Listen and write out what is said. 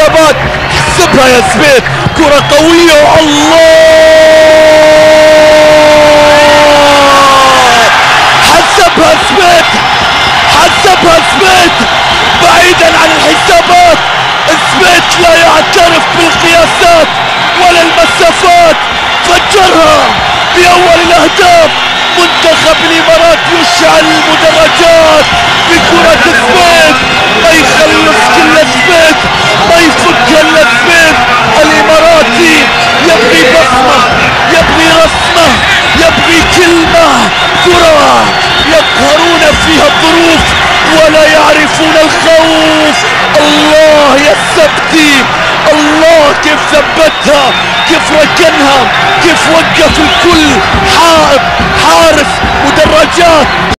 الحسابات حسبها يا سميث كرة قوية. الله! حسبها سميث حسبها سميث بعيدا عن الحسابات. سميث لا يعترف بالقياسات ولا المسافات. فجرها بأول الأهداف. ولا يعرفون الخوف. الله يا السبتي الله كيف ثبتها كيف ركنها كيف وقف الكل. حائط حارس مدرجات.